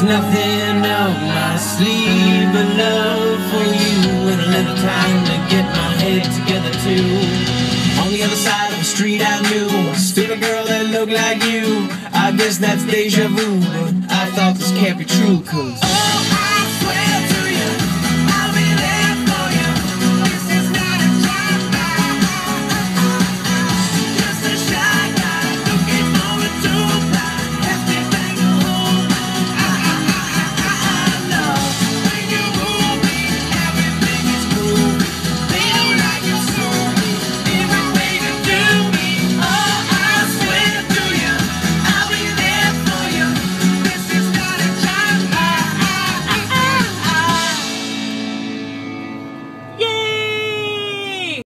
There's nothing up my sleeve but love for you And a little time to get my head together too. On the other side of the street I knew Stood a girl that looked like you. I guess that's deja vu But I thought this can't be true cause oh,